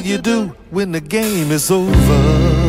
will you do when the game is over?